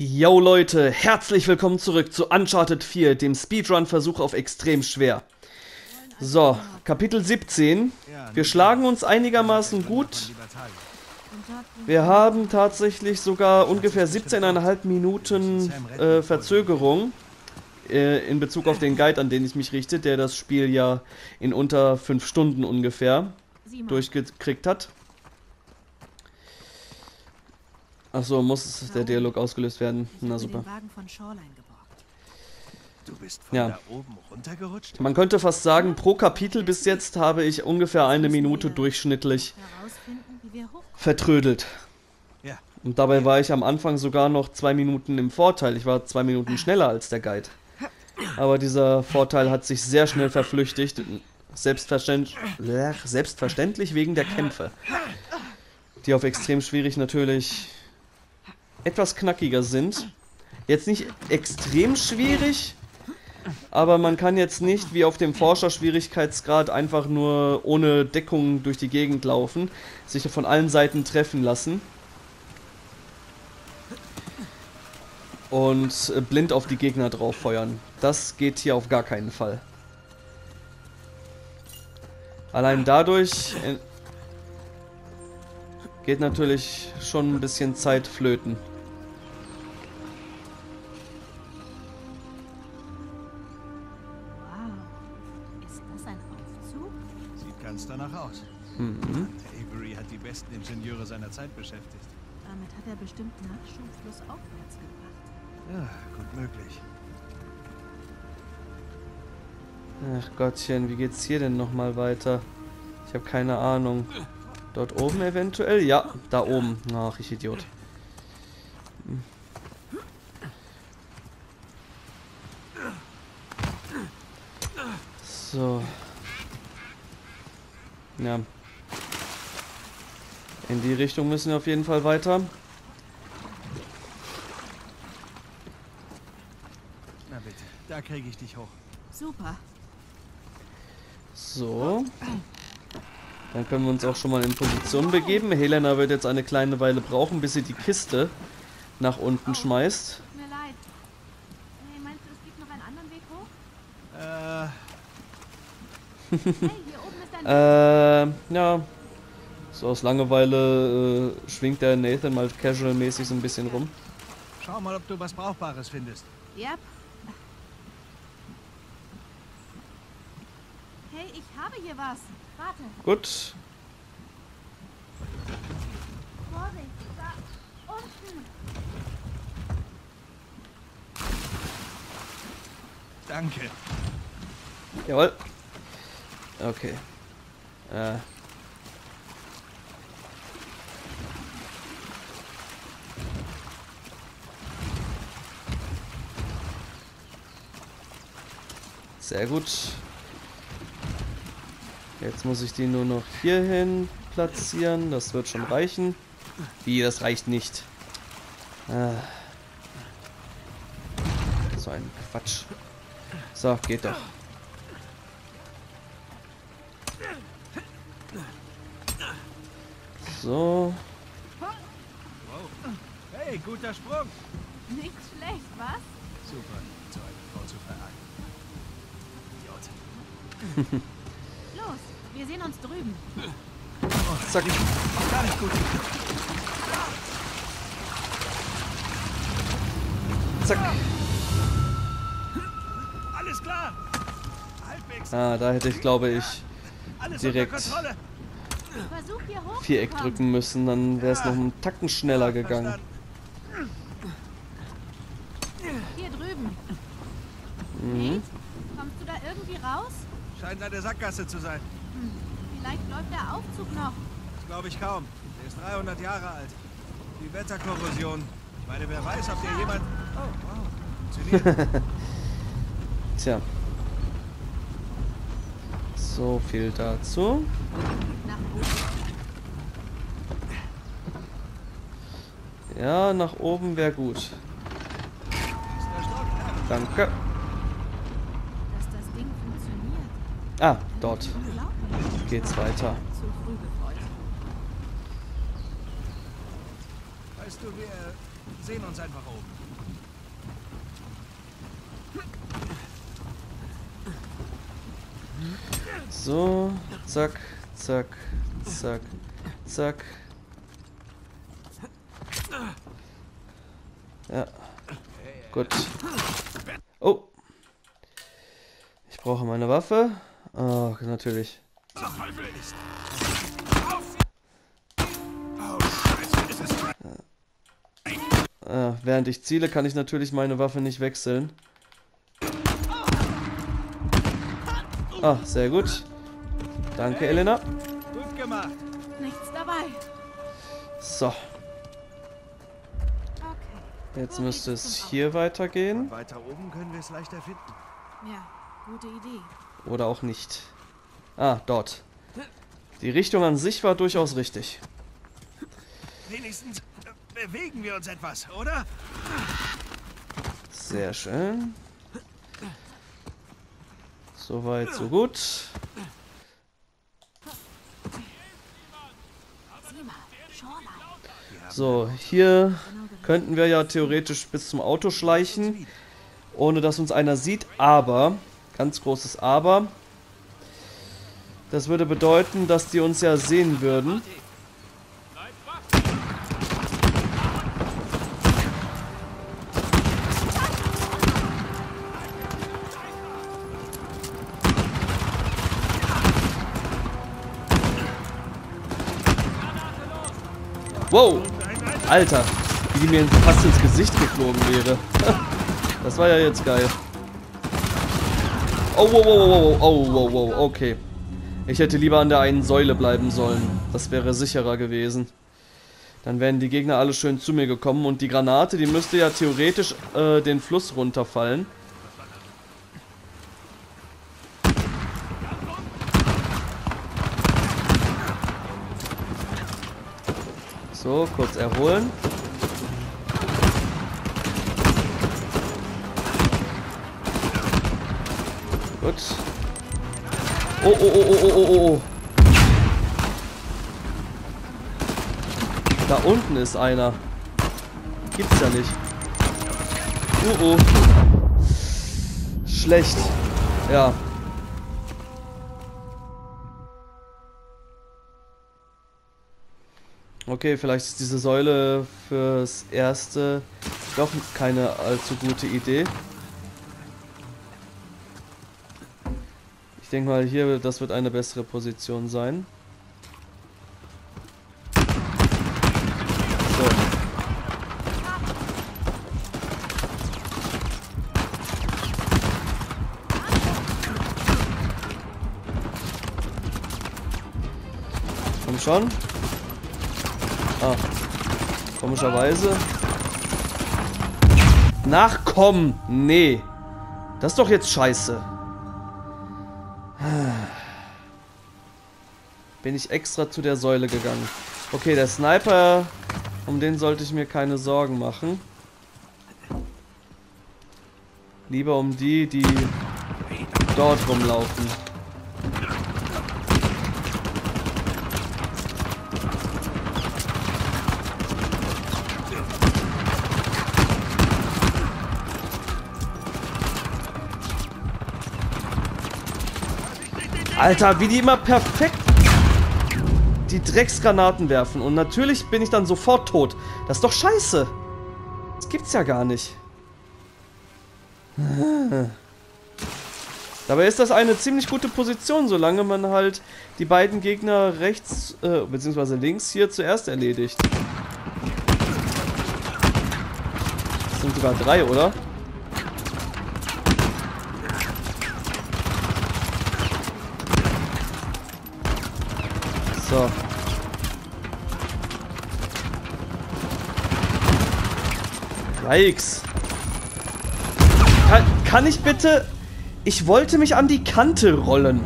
Yo Leute, herzlich willkommen zurück zu Uncharted 4, dem Speedrun-Versuch auf extrem schwer. So, Kapitel 17. Wir schlagen uns einigermaßen gut. Wir haben tatsächlich sogar ungefähr 17,5 Minuten äh, Verzögerung äh, in Bezug auf den Guide, an den ich mich richte, der das Spiel ja in unter 5 Stunden ungefähr durchgekriegt hat. Achso, muss der Dialog ausgelöst werden. Na super. ja. Man könnte fast sagen, pro Kapitel bis jetzt habe ich ungefähr eine Minute durchschnittlich vertrödelt. Und dabei war ich am Anfang sogar noch zwei Minuten im Vorteil. Ich war zwei Minuten schneller als der Guide. Aber dieser Vorteil hat sich sehr schnell verflüchtigt. Selbstverständlich, selbstverständlich wegen der Kämpfe. Die auf extrem schwierig natürlich etwas knackiger sind. Jetzt nicht extrem schwierig, aber man kann jetzt nicht wie auf dem Forscher-Schwierigkeitsgrad einfach nur ohne Deckung durch die Gegend laufen, sich von allen Seiten treffen lassen und blind auf die Gegner drauf feuern. Das geht hier auf gar keinen Fall. Allein dadurch äh, geht natürlich schon ein bisschen Zeit flöten. Mhm. Avery hat die besten Ingenieure seiner Zeit beschäftigt. Damit hat er bestimmt Nachschub flussaufwärts gebracht. Ja, gut möglich. Ach Gottchen, wie geht's hier denn nochmal weiter? Ich habe keine Ahnung. Dort oben eventuell? Ja, da oben. Ach, ich Idiot. So. Ja, in die Richtung müssen wir auf jeden Fall weiter. Na bitte, da kriege ich dich hoch. Super. So. Dann können wir uns auch schon mal in Position begeben. Helena wird jetzt eine kleine Weile brauchen, bis sie die Kiste nach unten schmeißt. Tut mir leid. Hey, meinst du, es gibt noch einen anderen Weg hoch? Äh. hey, hier oben ist ein Äh, ja, so aus Langeweile äh, schwingt der Nathan mal casual-mäßig so ein bisschen rum. Schau mal, ob du was Brauchbares findest. Yep. Hey, ich habe hier was. Warte. Gut. Vorsicht, da unten. Danke. Jawohl. Okay. Äh. Sehr gut. Jetzt muss ich die nur noch hierhin platzieren. Das wird schon reichen. Wie, das reicht nicht. Ah. So ein Quatsch. So, geht doch. So. Wow. Hey, guter Sprung. Nicht schlecht, was? Super, so eine Frau zu verraten. Los, wir sehen uns drüben. Zack. Gar nicht gut. Zack. Alles klar. Halbwegs. Ah, da hätte ich, glaube ich, Alles direkt unter Kontrolle. Versuch hier hoch. Viereck drücken müssen. Dann wäre es noch einen Tacken schneller gegangen. Hier drüben. Mhm. Hey, kommst du da irgendwie raus? Scheint eine Sackgasse zu sein. Vielleicht läuft der Aufzug noch. Das glaube ich kaum. Der ist 300 Jahre alt. Die Wetterkorrosion. Ich meine, wer weiß, ob der jemand... Oh, wow. Funktioniert. Tja. So viel dazu. Nach oben. Ja, nach oben wäre gut. Danke. Dass das Ding funktioniert. Ah, dort. Geht's weiter. Weißt du, wer Sehen uns einfach oben. So, zack, zack, zack, zack. Ja. Gut. Oh. Ich brauche meine Waffe. Oh, natürlich. Äh, während ich ziele, kann ich natürlich meine Waffe nicht wechseln. Ah, sehr gut. Danke, Elena. Gut gemacht. Nichts dabei. So, Okay. jetzt müsste es hier weitergehen. Weiter oben können wir es leichter finden. Ja, gute Idee. Oder auch nicht. Ah, dort. Die Richtung an sich war durchaus richtig. Wenigstens äh, bewegen wir uns etwas, oder? Sehr schön. Soweit, so gut. So, hier könnten wir ja theoretisch bis zum Auto schleichen, ohne dass uns einer sieht, aber, ganz großes Aber, das würde bedeuten, dass die uns ja sehen würden. Wow! Alter, wie die mir fast ins Gesicht geflogen wäre. Das war ja jetzt geil. Oh, wow, wow, wow, wow, oh, wow, wow, okay. Ich hätte lieber an der einen Säule bleiben sollen. Das wäre sicherer gewesen. Dann wären die Gegner alle schön zu mir gekommen und die Granate, die müsste ja theoretisch äh, den Fluss runterfallen. So, kurz erholen. Gut. Oh, oh, oh, oh, oh, oh, oh. Da unten ist einer. Gibt's ja nicht. Oh, oh. Schlecht. Ja. Okay, vielleicht ist diese Säule fürs Erste doch keine allzu gute Idee. Ich denke mal, hier, das wird eine bessere Position sein. Komm schon. Ah. Komischerweise. Nachkommen! Nee. Das ist doch jetzt scheiße. Bin ich extra zu der Säule gegangen. Okay, der Sniper, um den sollte ich mir keine Sorgen machen. Lieber um die, die dort rumlaufen. Alter, wie die immer perfekt die Drecksgranaten werfen. Und natürlich bin ich dann sofort tot. Das ist doch scheiße. Das gibt's ja gar nicht. Dabei ist das eine ziemlich gute Position, solange man halt die beiden Gegner rechts äh, bzw. links hier zuerst erledigt. Das sind sogar drei, oder? So. Yikes. Kann, kann ich bitte... Ich wollte mich an die Kante rollen.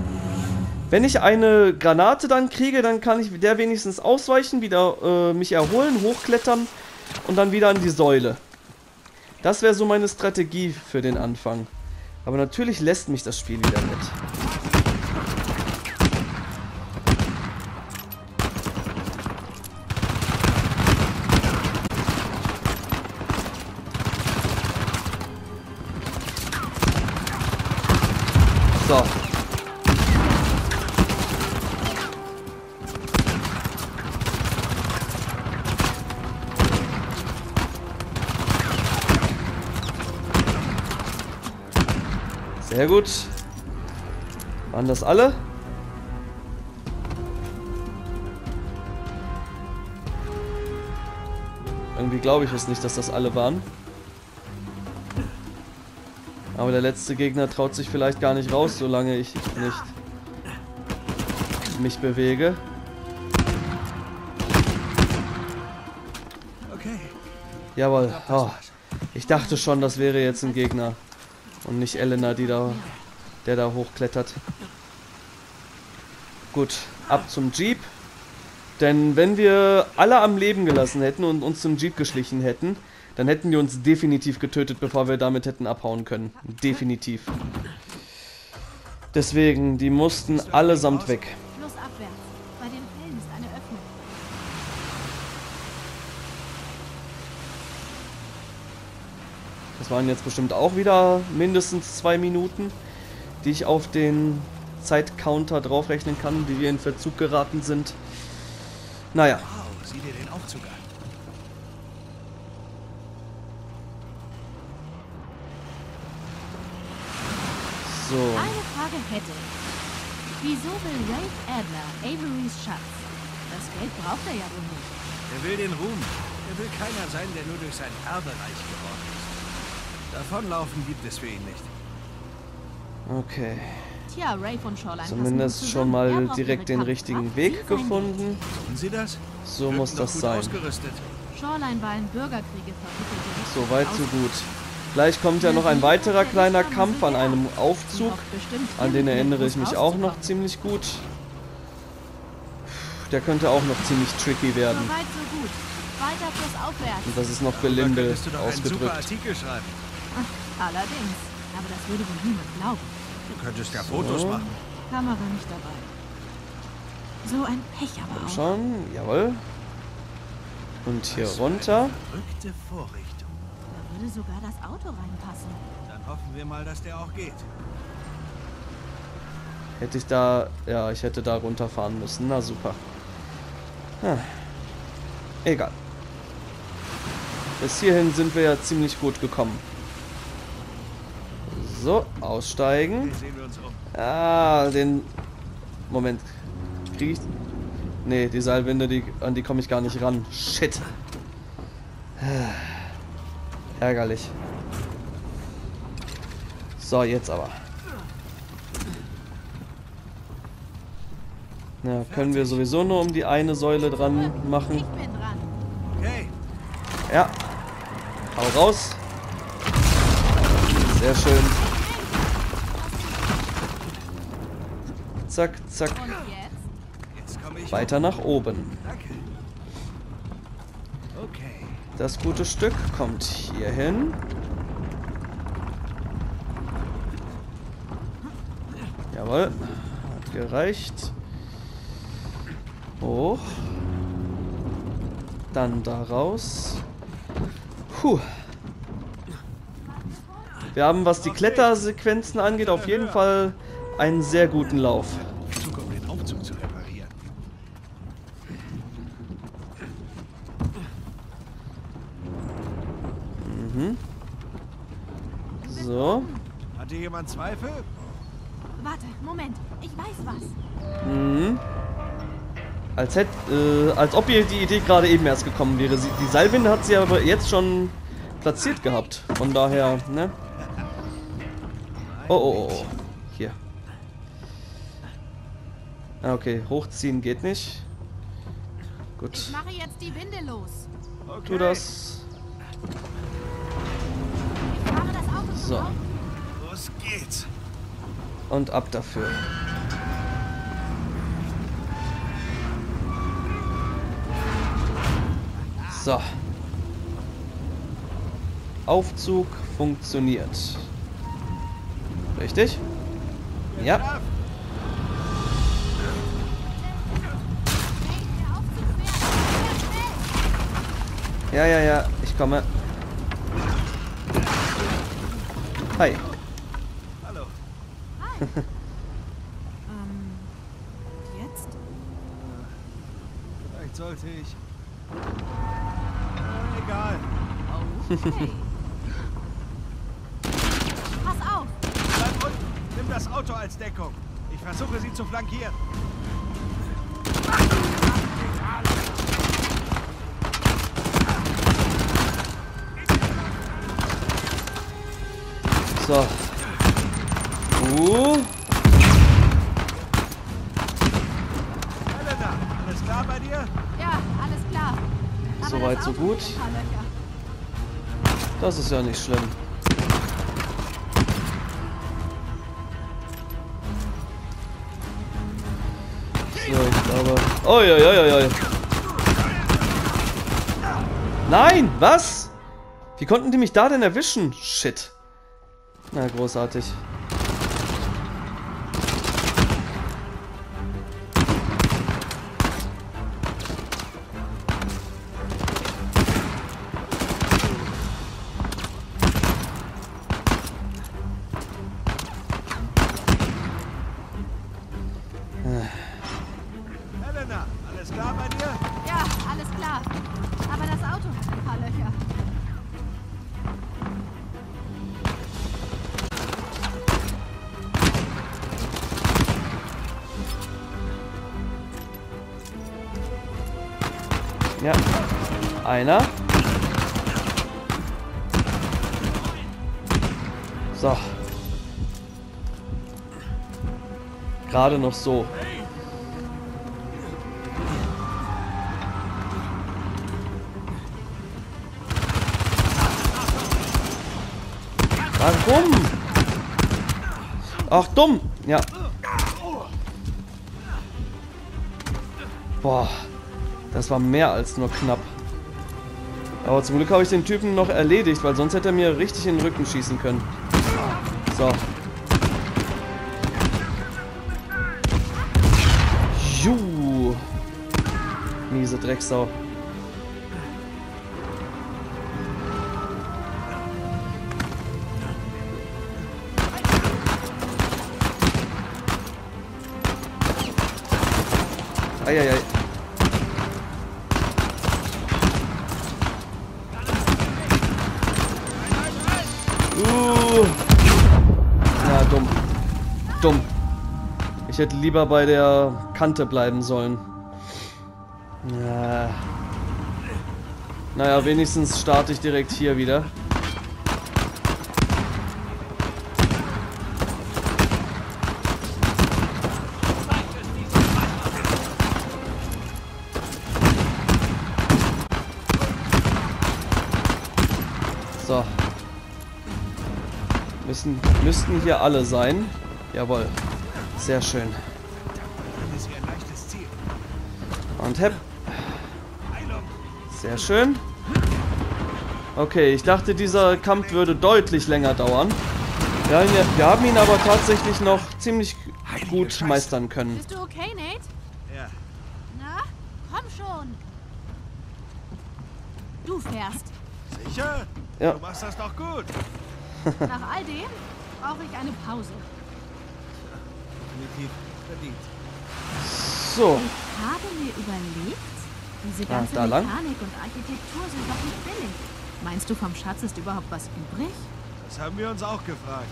Wenn ich eine Granate dann kriege, dann kann ich der wenigstens ausweichen, wieder äh, mich erholen, hochklettern und dann wieder an die Säule. Das wäre so meine Strategie für den Anfang. Aber natürlich lässt mich das Spiel wieder mit. Sehr gut. Waren das alle? Irgendwie glaube ich es nicht, dass das alle waren. Aber der letzte Gegner traut sich vielleicht gar nicht raus, solange ich nicht mich bewege. Okay. Jawohl. Oh, ich dachte schon, das wäre jetzt ein Gegner. Und nicht Elena, die da, der da hochklettert. Gut, ab zum Jeep. Denn wenn wir alle am Leben gelassen hätten und uns zum Jeep geschlichen hätten, dann hätten die uns definitiv getötet, bevor wir damit hätten abhauen können. Definitiv. Deswegen, die mussten allesamt weg. Flussabwärts. Bei den Fällen ist eine Öffnung. Das waren jetzt bestimmt auch wieder mindestens zwei Minuten, die ich auf den Zeitcounter draufrechnen kann, die wir in Verzug geraten sind. Naja, Wow, sieh dir den Aufzug an. so. Eine Frage hätte ich. Wieso will Rafe Adler Averys Schatz? Das Geld braucht er ja wohl nicht. Er will den Ruhm. Er will keiner sein, der nur durch sein Erbe reich geworden ist. Davonlaufen gibt es für ihn nicht. Okay. Tja, Rafe und Shoreline Zumindest schon mal direkt den richtigen Weg gefunden. Tun Sie das? So Wirken muss doch das gut sein. Shoreline war in Bürgerkriege verwickelt. So weit, so gut. Gleich kommt ja noch ein weiterer kleiner Kampf an einem Aufzug. An den erinnere ich mich auch noch ziemlich gut. Der könnte auch noch ziemlich tricky werden. So weit, so gut. Weiter flussaufwärts. Und das ist noch gelinde ausgedrückt. Allerdings. Aber das würde wohl niemand glauben. Du könntest ja Fotos machen. Kamera nicht dabei. So ein Pech aber auch. Schon, jawohl. Und hier runter. Verrückte Vorrichtung. Da würde sogar das Auto reinpassen. Dann hoffen wir mal, dass der auch geht. Hätte ich da... Ja, ich hätte da runterfahren müssen. Na super. Ah. Egal. Bis hierhin sind wir ja ziemlich gut gekommen. So, aussteigen. Hier sehen wir uns. Ah, den... Moment. Kriege ich... Nee, die Seilwinde, die, an die komme ich gar nicht ran. Shit. Ärgerlich. So, jetzt aber. Na, können wir sowieso nur um die eine Säule dran machen. Ja. Hau raus. Sehr schön. Zack. Weiter nach oben. Das gute Stück kommt hier hin. Jawohl. Hat gereicht. Hoch. Dann da raus. Puh. Wir haben, was die Klettersequenzen angeht, auf jeden Fall einen sehr guten Lauf. Zug, um den Aufzug zu reparieren. So. Jemand Zweifel? Warte, Moment. Ich weiß was. Mhm. Als, hätt, äh, als ob ihr die Idee gerade eben erst gekommen wäre. Sie, die Seilwinde hat sie aber jetzt schon platziert gehabt. Von daher, ne? Oh, oh, oh, oh. Hier. Ah, okay. Hochziehen geht nicht. Ich Gut. mache jetzt die Winde los. Okay. Tu das. Ich fahre das Auto So. Geht's. Und ab dafür. So. Aufzug funktioniert. Richtig? Ja. Ja, ja, ja. Ich komme. Hi ähm, jetzt? Vielleicht sollte ich. Egal. Okay. Pass auf! Bleib unten! Nimm das Auto als Deckung. Ich versuche sie zu flankieren. So, Uh. Helena, alles klar bei dir? Ja, alles klar. Aber Soweit, so gut. Das ist ja nicht schlimm. So, ich glaube. Oi, oi, oi, oi. Nein, was? Wie konnten die mich da denn erwischen? Shit. Na, großartig. So. Gerade noch so. Warum? Ach, dumm. Ja. Boah. Das war mehr als nur knapp. Aber zum Glück habe ich den Typen noch erledigt, weil sonst hätte er mir richtig in den Rücken schießen können. Só. Ju! Miese Drecksau. Eieiei. Ei, ei. Uh. Dumm. Dumm. Ich hätte lieber bei der Kante bleiben sollen. Ja. Naja, wenigstens starte ich direkt hier wieder. Müssen, müssten hier alle sein. Jawohl. Sehr schön. Dann ist hier ein leichtes Ziel. Und hepp. Heilung. Sehr schön. Okay, ich dachte, dieser Kampf würde deutlich länger dauern. Wir haben, ihn- wir haben ihn aber tatsächlich noch ziemlich gut meistern können. Bist du okay, Nate? Ja, Na, komm schon. Du fährst. sicher? Ja. Du machst das doch gut. Nach all dem brauche ich eine Pause. Definitiv verdient. So, Ich habe mir überlegt, diese Ah, ganze lang? Mechanik und Architektur sind doch nicht billig. Meinst du, vom Schatz ist überhaupt was übrig? Das haben wir uns auch gefragt.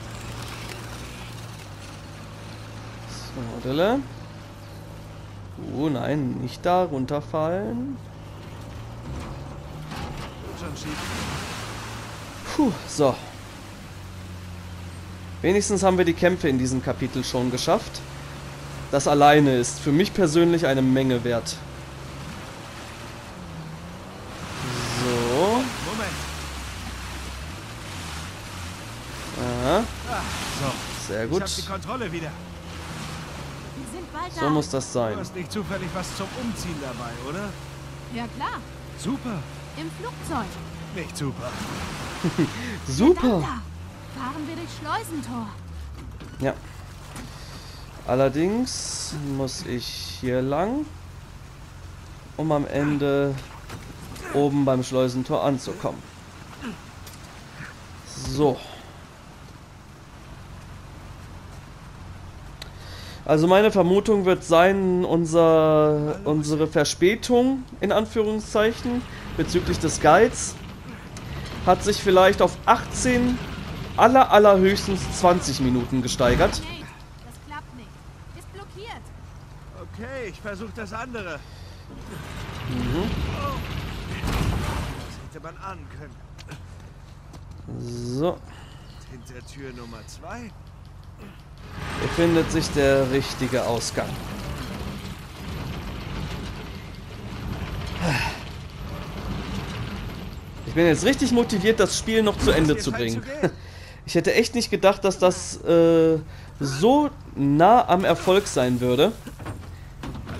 so Dille. Oh nein, nicht da runterfallen. Puh, so. Wenigstens haben wir die Kämpfe in diesem Kapitel schon geschafft. Das alleine ist für mich persönlich eine Menge wert. So. Moment. Aha, Ah, so. sehr Ich gut. hab die Kontrolle wieder. Wir sind bald da. So muss das Du sein. hast nicht zufällig was zum Umziehen dabei, oder? Ja klar, Super. im Flugzeug. Nicht super. Super. Fahren wir durchs Schleusentor. Ja. Allerdings muss ich hier lang, um am Ende oben beim Schleusentor anzukommen. So. Also meine Vermutung wird sein, unser, unsere Verspätung in Anführungszeichen bezüglich des Guides hat sich vielleicht auf 18, aller allerhöchstens 20 Minuten gesteigert. Hey, das klappt nicht. Ist blockiert. Okay, ich versuche das andere. Mhm. Das hätte man ahnen können. So, Hinter Tür Nummer zwei. befindet sich der richtige Ausgang. Ich bin jetzt richtig motiviert, das Spiel noch zu Ende zu scheint bringen. Ich hätte echt nicht gedacht, dass das äh, so nah am Erfolg sein würde,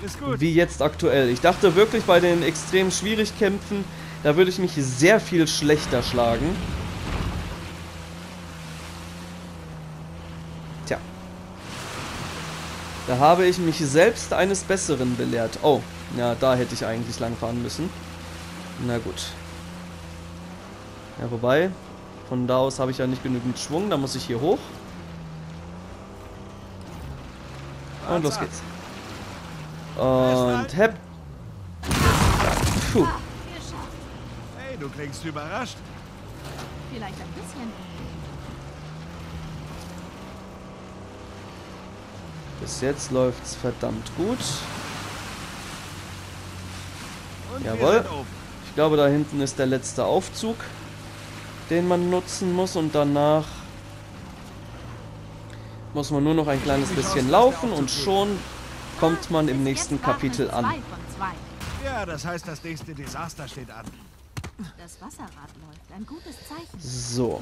Alles gut. wie jetzt aktuell. Ich dachte wirklich bei den extrem schwierig Kämpfen, da würde ich mich sehr viel schlechter schlagen. Tja. Da habe ich mich selbst eines Besseren belehrt. Oh, ja, da hätte ich eigentlich lang fahren müssen. Na gut. Ja, wobei, von da aus habe ich ja nicht genügend Schwung, da muss ich hier hoch. Und los geht's. Und hepp. Puh. Hey, du klingst überrascht. Vielleicht ein bisschen. Bis jetzt läuft's verdammt gut. Und Jawohl. Ich glaube, da hinten ist der letzte Aufzug, den man nutzen muss und danach muss man nur noch ein kleines bisschen laufen und schon kommt man im nächsten Kapitel an. Ja, das heißt, das nächste Desaster steht an. Das Wasserrad läuft. Ein gutes Zeichen. So.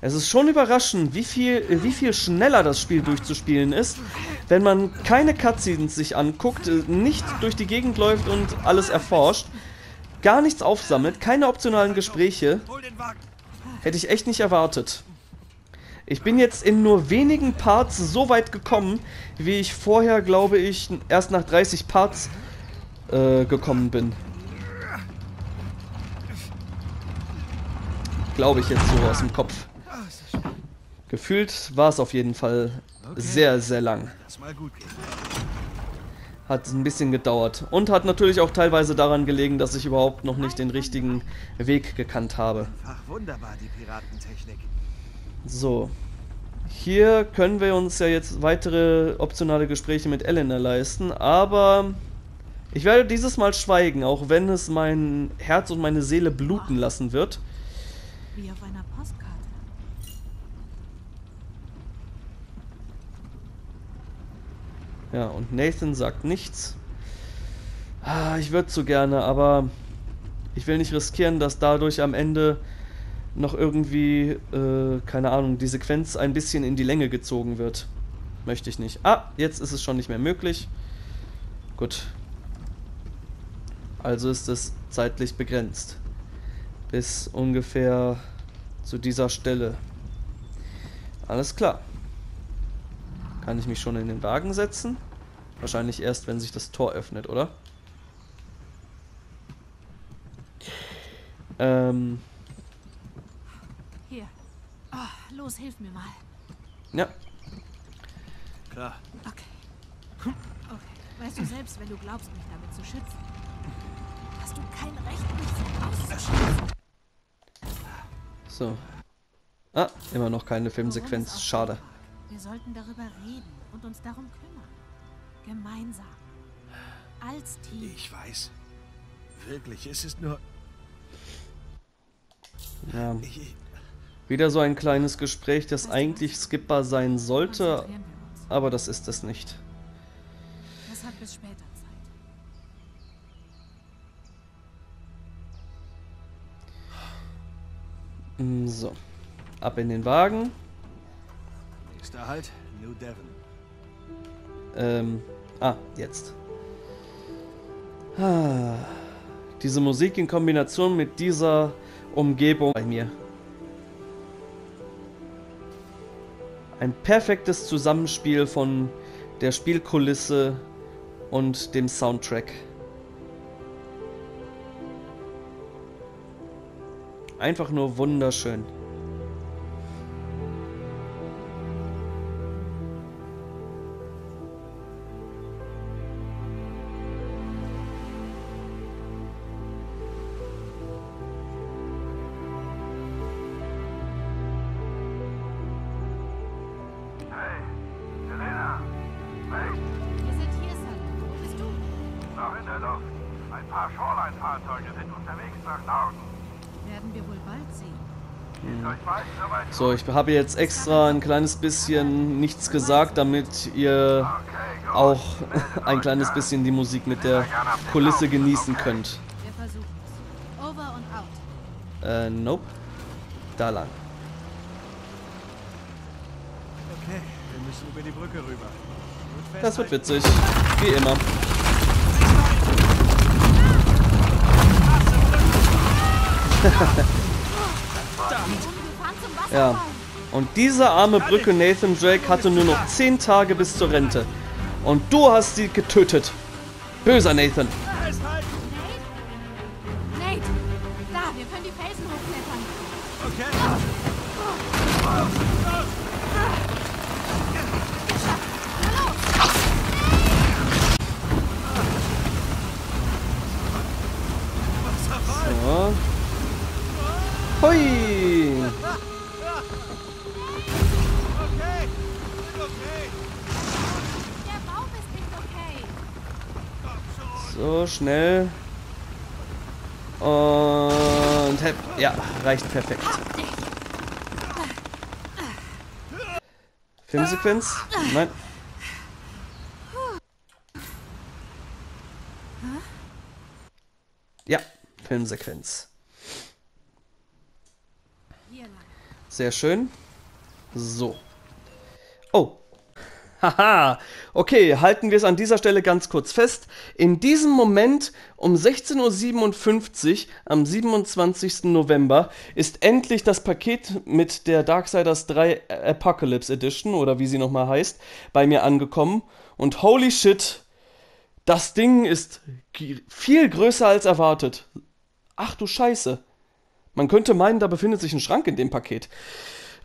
Es ist schon überraschend, wie viel, wie viel schneller das Spiel durchzuspielen ist, wenn man keine Cutscenes sich anguckt, nicht durch die Gegend läuft und alles erforscht, gar nichts aufsammelt, keine optionalen Gespräche. Hätte ich echt nicht erwartet. Ich bin jetzt in nur wenigen Parts so weit gekommen, wie ich vorher, glaube ich, erst nach 30 Parts äh, gekommen bin. Glaube ich jetzt so aus dem Kopf. Gefühlt war es auf jeden Fall sehr, sehr lang. Lass mal gut gehen. Hat ein bisschen gedauert. Und hat natürlich auch teilweise daran gelegen, dass ich überhaupt noch nicht den richtigen Weg gekannt habe. Ach, wunderbar, die Piratentechnik. So. Hier können wir uns ja jetzt weitere optionale Gespräche mit Elena leisten, aber ich werde dieses Mal schweigen, auch wenn es mein Herz und meine Seele bluten lassen wird. Wie auf einer Ja, und Nathan sagt nichts. Ah, ich würde so gerne, aber ich will nicht riskieren, dass dadurch am Ende noch irgendwie, äh, keine Ahnung, die Sequenz ein bisschen in die Länge gezogen wird. Möchte ich nicht. Ah, jetzt ist es schon nicht mehr möglich. Gut. Also ist es zeitlich begrenzt. Bis ungefähr zu dieser Stelle. Alles klar. Kann ich mich schon in den Wagen setzen? Wahrscheinlich erst, wenn sich das Tor öffnet, oder? Ähm, Hier. Oh, los, hilf mir mal. ja. Klar. Okay. Okay. Weißt du selbst, wenn du glaubst, mich damit zu schützen, hast du kein Recht, mich so auszuschließen. So. Ah, immer noch keine Filmsequenz. auch Schade. Wir sollten darüber reden und uns darum kümmern. Gemeinsam. Als Team. Ich weiß. Wirklich, es ist nur... Ja. Ich, Wieder so ein kleines Gespräch, das eigentlich skippbar sein sollte, aber das ist es nicht. Das hat bis später Zeit. So. Ab in den Wagen. Nächster Halt, New Devon. Ähm. Ah, jetzt. Ah, diese Musik in Kombination mit dieser Umgebung bei mir. Ein perfektes Zusammenspiel von der Spielkulisse und dem Soundtrack. Einfach nur wunderschön. So, ich habe jetzt extra ein kleines bisschen nichts gesagt, damit ihr auch ein kleines bisschen die Musik mit der Kulisse genießen könnt. Wir versuchen es. Over und out. Äh, nope. Da lang. Okay, wir müssen über die Brücke rüber. Das wird witzig. Wie immer. Ja. Und diese arme Brücke Nathan Drake hatte nur noch 10 Tage bis zur Rente. Und du hast sie getötet. Böser Nathan. So, schnell. Und hepp. Ja, reicht perfekt. Filmsequenz? Nein. Ja, Filmsequenz. Sehr schön. So. Oh. Haha. Okay, halten wir es an dieser Stelle ganz kurz fest. In diesem Moment um 16.57 Uhr am 27. November ist endlich das Paket mit der Darksiders 3 Apocalypse Edition oder wie sie nochmal heißt, bei mir angekommen. Und holy shit, das Ding ist viel größer als erwartet. Ach du Scheiße. Man könnte meinen, da befindet sich ein Schrank in dem Paket.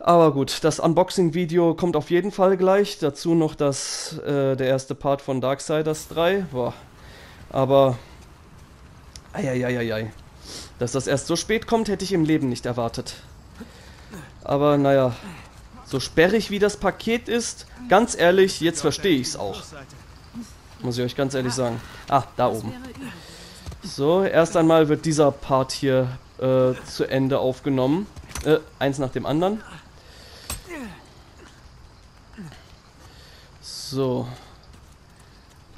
Aber gut, das Unboxing-Video kommt auf jeden Fall gleich. Dazu noch das, äh, der erste Part von Darksiders 3. Boah. Aber. Eieieiei. Dass das erst so spät kommt, hätte ich im Leben nicht erwartet. Aber naja. So sperrig wie das Paket ist, ganz ehrlich, jetzt verstehe ich es auch. Muss ich euch ganz ehrlich sagen. Ah, da oben. So, erst einmal wird dieser Part hier äh, zu Ende aufgenommen. Äh, eins nach dem anderen. So.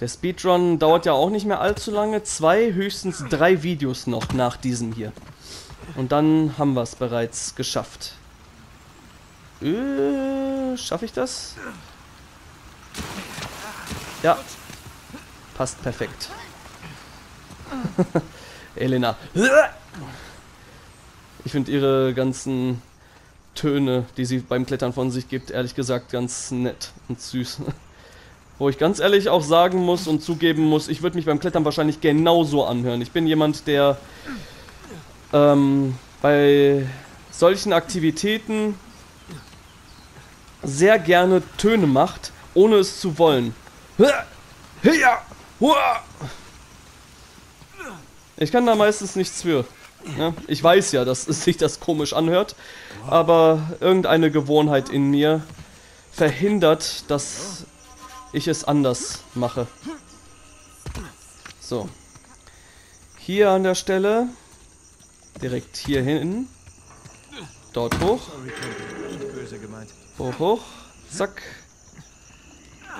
Der Speedrun dauert ja auch nicht mehr allzu lange. Zwei, höchstens drei Videos noch nach diesem hier. Und dann haben wir es bereits geschafft. Äh, schaffe ich das? Ja. Passt perfekt. Elena. Ich finde ihre ganzen Töne, die sie beim Klettern von sich gibt, ehrlich gesagt ganz nett und süß. Wo ich ganz ehrlich auch sagen muss und zugeben muss, ich würde mich beim Klettern wahrscheinlich genauso anhören. Ich bin jemand, der ähm, bei solchen Aktivitäten sehr gerne Töne macht, ohne es zu wollen. Ich kann da meistens nichts für. Ja, ich weiß ja, dass sich das komisch anhört, aber irgendeine Gewohnheit in mir verhindert, dass ich es anders mache. So. Hier an der Stelle. Direkt hier hin. Dort hoch. Hoch, hoch. Zack.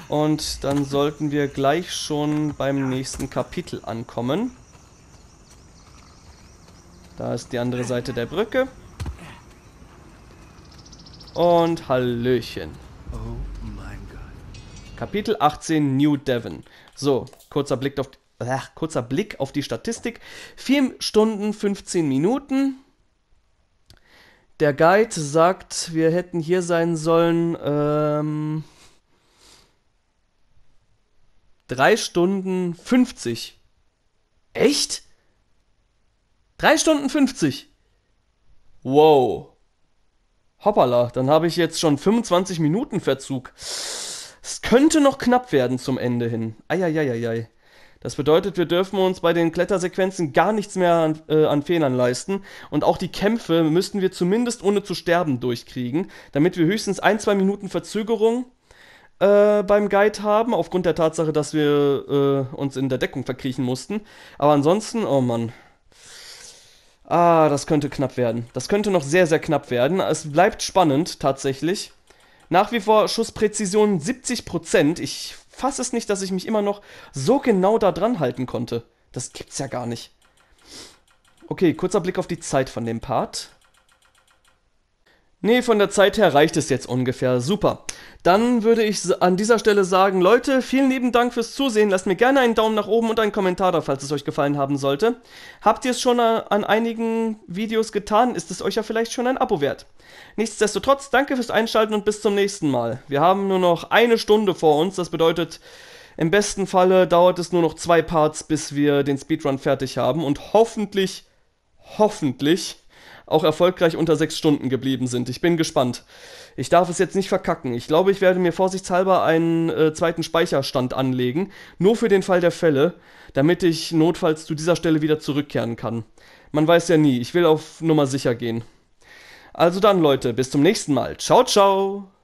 Und dann sollten wir gleich schon beim nächsten Kapitel ankommen. Da ist die andere Seite der Brücke. Und Hallöchen. Oh. Kapitel 18 New Devon. So, kurzer Blick auf, äh, kurzer Blick auf die Statistik. 4 Stunden 15 Minuten. Der Guide sagt, wir hätten hier sein sollen ähm, 3 Stunden 50. Echt? 3 Stunden 50? Wow. Hoppala, dann habe ich jetzt schon 25 Minuten Verzug. Es könnte noch knapp werden zum Ende hin. Eieieiei. Das bedeutet, wir dürfen uns bei den Klettersequenzen gar nichts mehr an, äh, an Fehlern leisten. Und auch die Kämpfe müssten wir zumindest ohne zu sterben durchkriegen, damit wir höchstens ein, zwei Minuten Verzögerung äh, beim Guide haben, aufgrund der Tatsache, dass wir äh, uns in der Deckung verkriechen mussten. Aber ansonsten, oh Mann. Ah, das könnte knapp werden. Das könnte noch sehr, sehr knapp werden. Es bleibt spannend, tatsächlich. Nach wie vor Schusspräzision 70%. Ich fasse es nicht, dass ich mich immer noch so genau da dran halten konnte. Das gibt's ja gar nicht. Okay, kurzer Blick auf die Zeit von dem Part. Nee, von der Zeit her reicht es jetzt ungefähr. Super. Dann würde ich an dieser Stelle sagen, Leute, vielen lieben Dank fürs Zusehen. Lasst mir gerne einen Daumen nach oben und einen Kommentar da, falls es euch gefallen haben sollte. Habt ihr es schon an einigen Videos getan, ist es euch ja vielleicht schon ein Abo wert. Nichtsdestotrotz, danke fürs Einschalten und bis zum nächsten Mal. Wir haben nur noch eine Stunde vor uns, das bedeutet, im besten Falle dauert es nur noch zwei Parts, bis wir den Speedrun fertig haben und hoffentlich, hoffentlich auch erfolgreich unter sechs Stunden geblieben sind. Ich bin gespannt. Ich darf es jetzt nicht verkacken. Ich glaube, ich werde mir vorsichtshalber einen äh, zweiten Speicherstand anlegen, nur für den Fall der Fälle, damit ich notfalls zu dieser Stelle wieder zurückkehren kann. Man weiß ja nie, ich will auf Nummer sicher gehen. Also dann, Leute, bis zum nächsten Mal. Ciao, ciao!